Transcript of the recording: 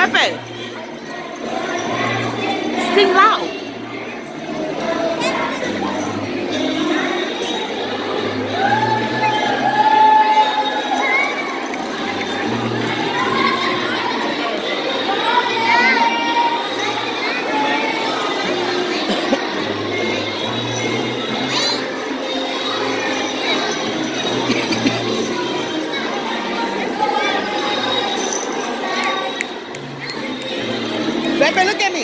Pepe. Look at me.